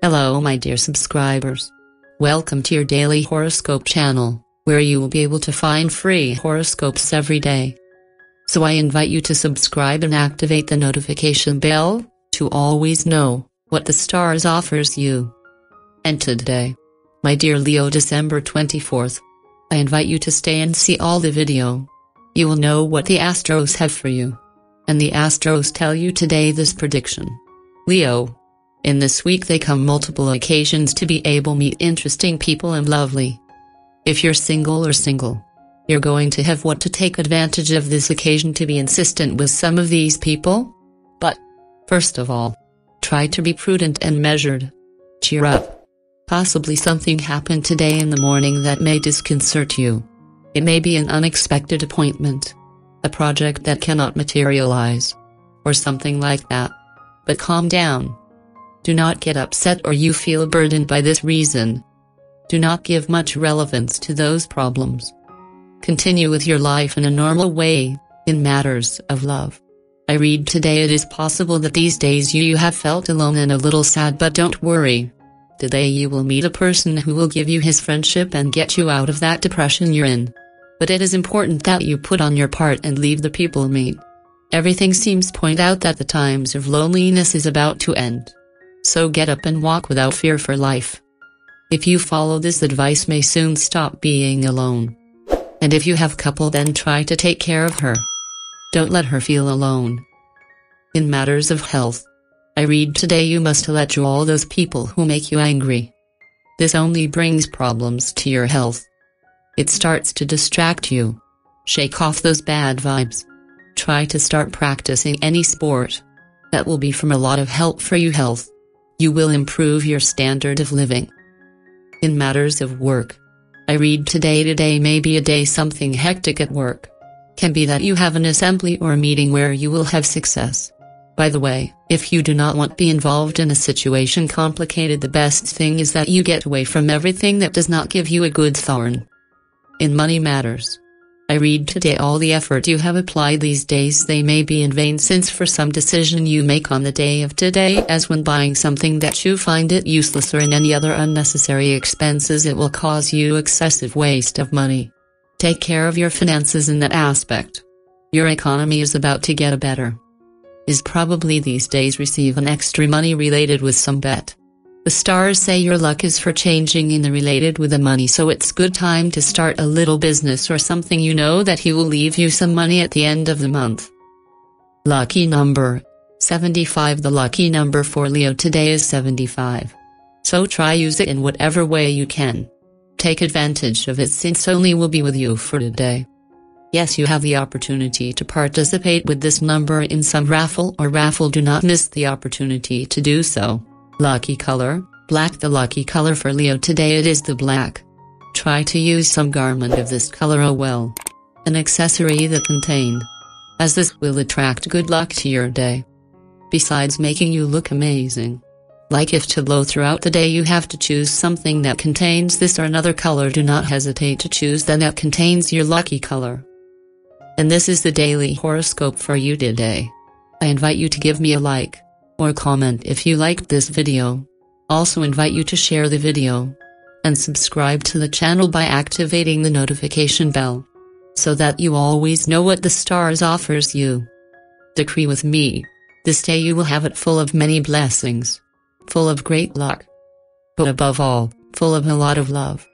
Hello, my dear subscribers. Welcome to your daily horoscope channel, where you will be able to find free horoscopes every day. So I invite you to subscribe and activate the notification bell to always know what the stars offers you. And today, my dear Leo, December 24th, I invite you to stay and see all the video. You will know what the Astros have for you. And the Astros tell you today this prediction. Leo, in this week they come multiple occasions to be able meet interesting people and lovely. If you're single or single, you're going to have what to take advantage of this occasion to be insistent with some of these people. But, first of all, try to be prudent and measured. Cheer up. Possibly something happened today in the morning that may disconcert you. It may be an unexpected appointment, a project that cannot materialize, or something like that. But calm down. Do not get upset or you feel burdened by this reason. Do not give much relevance to those problems. Continue with your life in a normal way, in matters of love. I read today it is possible that these days you, have felt alone and a little sad but don't worry. Today you will meet a person who will give you his friendship and get you out of that depression you're in. But it is important that you put on your part and leave the people meet. Everything seems point out that the times of loneliness is about to end. So get up and walk without fear for life. If you follow this advice may soon stop being alone. And if you have a couple then try to take care of her. Don't let her feel alone. In matters of health, I read today you must let go all those people who make you angry. This only brings problems to your health. It starts to distract you. Shake off those bad vibes. Try to start practicing any sport. That will be from a lot of help for you health. You will improve your standard of living. In matters of work, I read today today may be a day something hectic at work. Can be that you have an assembly or a meeting where you will have success. By the way, if you do not want to be involved in a situation complicated the best thing is that you get away from everything that does not give you a good thorn. In money matters, I read today all the effort you have applied these days they may be in vain since for some decision you make on the day of today as when buying something that you find it useless or in any other unnecessary expenses it will cause you excessive waste of money. Take care of your finances in that aspect. Your economy is about to get a better. Is probably these days receive an extra money related with some bet. The stars say your luck is for changing in the related with the money so it's good time to start a little business or something you know that he will leave you some money at the end of the month. Lucky number 75 The lucky number for Leo today is 75. So try use it in whatever way you can. Take advantage of it since only will be with you for today. Yes you have the opportunity to participate with this number in some raffle or raffle do not miss the opportunity to do so. Lucky color, black The lucky color for Leo today it is the black. Try to use some garment of this color oh well. An accessory that contain. As this will attract good luck to your day. Besides making you look amazing. Like if to low throughout the day you have to choose something that contains this or another color do not hesitate to choose that that contains your lucky color. And this is the daily horoscope for you today. I invite you to give me a like or comment if you liked this video. Also invite you to share the video and subscribe to the channel by activating the notification bell so that you always know what the stars offers you. Decree with me. This day you will have it full of many blessings, full of great luck, but above all, full of a lot of love.